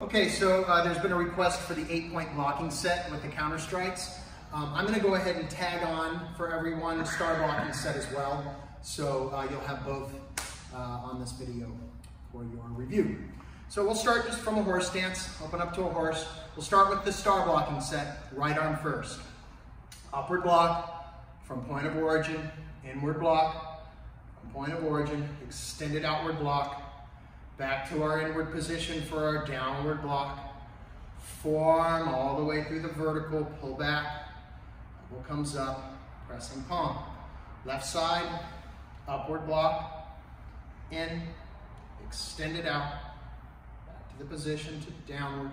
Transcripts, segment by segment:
Okay, so uh, there's been a request for the eight-point blocking set with the counter strikes. Um, I'm gonna go ahead and tag on for everyone star blocking set as well. So uh, you'll have both uh, on this video for your review. So we'll start just from a horse stance, open up to a horse. We'll start with the star blocking set, right arm first. Upward block from point of origin, inward block from point of origin, extended outward block, back to our inward position for our downward block. Forearm all the way through the vertical, pull back, elbow comes up, pressing palm. Left side, upward block, in, extend it out, back to the position to downward,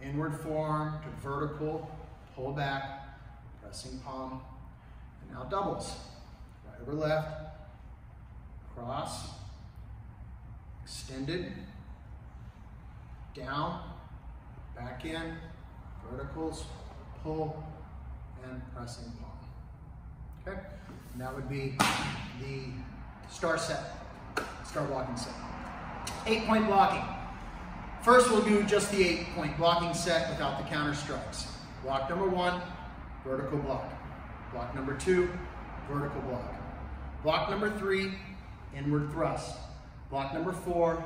inward forearm to vertical, pull back, pressing palm, and now doubles. Right over left, cross, extended, down, back in, verticals, pull, and pressing palm. Okay, and that would be the star set, star blocking set. Eight point blocking. First we'll do just the eight point blocking set without the counter strikes. Block number one, vertical block. Block number two, vertical block. Block number three, inward thrust. Block number four,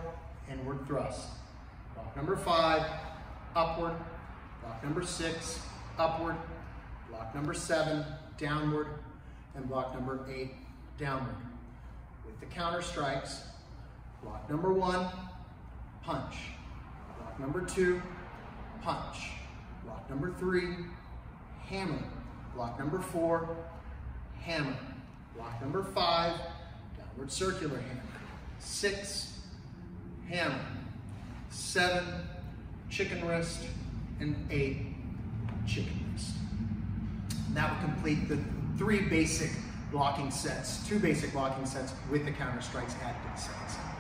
inward thrust. Block number five, upward. Block number six, upward. Block number seven, downward. And block number eight, downward. With the counter strikes, block number one, punch. Block number two, punch. Block number three, hammer. Block number four, hammer. Block number five, downward circular hammer six, hammer, seven, chicken wrist, and eight, chicken wrist. And that would complete the three basic blocking sets, two basic blocking sets with the counter strikes added to the sets.